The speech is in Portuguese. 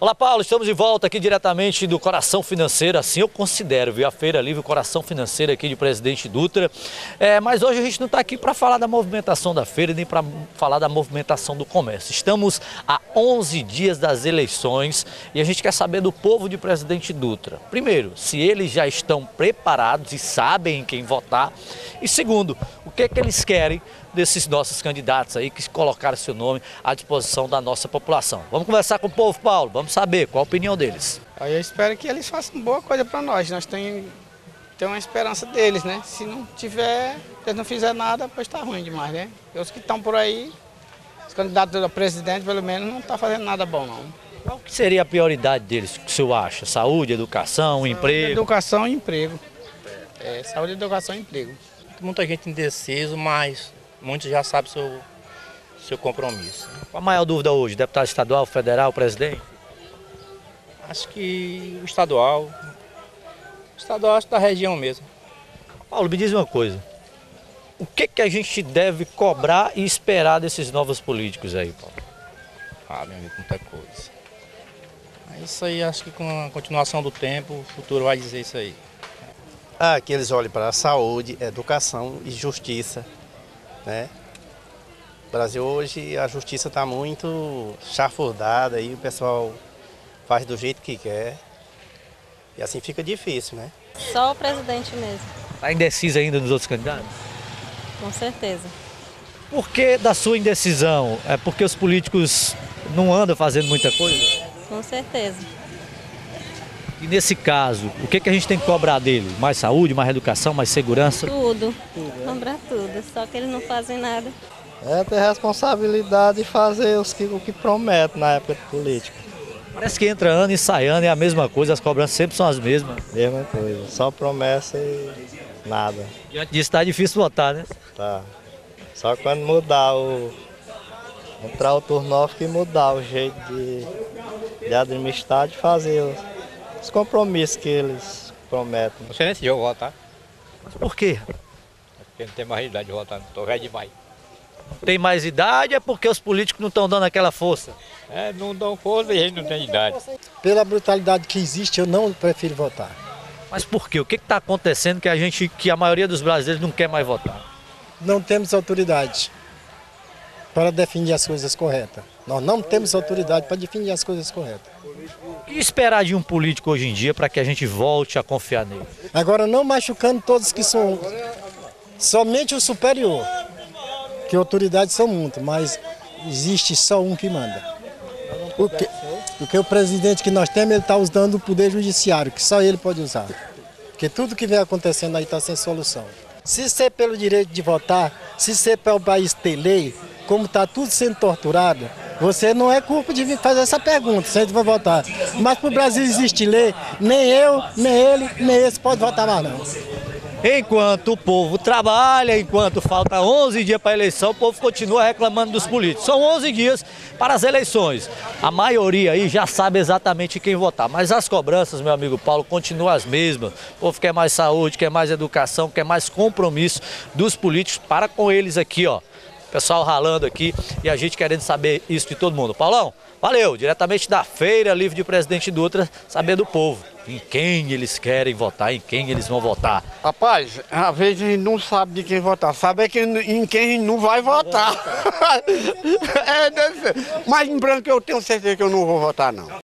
Olá, Paulo. Estamos de volta aqui diretamente do Coração Financeiro. Assim eu considero, viu? A Feira Livre, o Coração Financeiro aqui de Presidente Dutra. É, mas hoje a gente não está aqui para falar da movimentação da feira nem para falar da movimentação do comércio. Estamos a 11 dias das eleições e a gente quer saber do povo de Presidente Dutra. Primeiro, se eles já estão preparados e sabem em quem votar. E segundo, o que, é que eles querem desses nossos candidatos aí que colocaram seu nome à disposição da nossa população. Vamos conversar com o povo, Paulo, vamos saber qual a opinião deles. Aí eu espero que eles façam boa coisa para nós, nós temos, temos uma esperança deles, né? Se não tiver, se eles não fizer nada, pois está ruim demais, né? Porque os que estão por aí, os candidatos a presidente, pelo menos, não estão tá fazendo nada bom, não. Qual que seria a prioridade deles, o que o senhor acha? Saúde, educação, saúde, emprego? Educação e emprego. É, saúde, educação e emprego. Muita gente indeciso, mas muitos já sabem seu, seu compromisso. Qual a maior dúvida hoje? Deputado estadual, federal, presidente? Acho que o estadual. O estadual acho da região mesmo. Paulo, me diz uma coisa. O que, que a gente deve cobrar e esperar desses novos políticos aí, Paulo? Ah, meu amigo, muita coisa. Isso aí acho que com a continuação do tempo, o futuro vai dizer isso aí. Ah, que eles olhem para a saúde, educação e justiça né? O Brasil hoje a justiça está muito chafurdada e o pessoal faz do jeito que quer. E assim fica difícil, né? Só o presidente mesmo. Está indeciso ainda nos outros candidatos? Com certeza. Por que da sua indecisão? É porque os políticos não andam fazendo muita coisa? Com certeza. E nesse caso, o que, que a gente tem que cobrar dele? Mais saúde, mais educação, mais segurança? Tudo. tudo Cobrar tudo. Só que eles não fazem nada. É ter responsabilidade e fazer os que, o que promete na época de política. Parece que entra ano e sai ano é a mesma coisa, as cobranças sempre são as mesmas. Mesma coisa, só promessa e nada. Diante disso está difícil votar, né? Tá. Só quando mudar o. Entrar o turno que mudar o jeito de, de administrar, de fazer os compromissos que eles prometem. Não sei nem se eu vou votar. Mas por quê? Porque não tem mais idade de votar, estou velho demais. Tem mais idade é porque os políticos não estão dando aquela força? É, não dão força e a gente não tem idade. Pela brutalidade que existe, eu não prefiro votar. Mas por quê? O que está acontecendo que a gente, que a maioria dos brasileiros não quer mais votar? Não temos autoridade para definir as coisas corretas. Nós não temos autoridade para definir as coisas corretas. E esperar de um político hoje em dia para que a gente volte a confiar nele? Agora, não machucando todos que são somente o superior, que autoridades são muitas, mas existe só um que manda. Porque, porque o presidente que nós temos, ele está usando o poder judiciário, que só ele pode usar. Porque tudo que vem acontecendo aí está sem solução. Se ser pelo direito de votar, se ser para o país ter lei, como está tudo sendo torturado, você não é culpa de vir fazer essa pergunta, gente vai votar. Mas para o Brasil existe lei, nem eu, nem ele, nem esse pode votar mais não. Enquanto o povo trabalha, enquanto falta 11 dias para a eleição, o povo continua reclamando dos políticos. São 11 dias para as eleições. A maioria aí já sabe exatamente quem votar, mas as cobranças, meu amigo Paulo, continuam as mesmas. O povo quer mais saúde, quer mais educação, quer mais compromisso dos políticos para com eles aqui, ó. Pessoal ralando aqui e a gente querendo saber isso de todo mundo. Paulão, valeu, diretamente da Feira Livre de Presidente Dutra, saber do povo em quem eles querem votar, em quem eles vão votar. Rapaz, às vezes a gente não sabe de quem votar, sabe é que, em quem não vai votar. é, mas em branco eu tenho certeza que eu não vou votar não.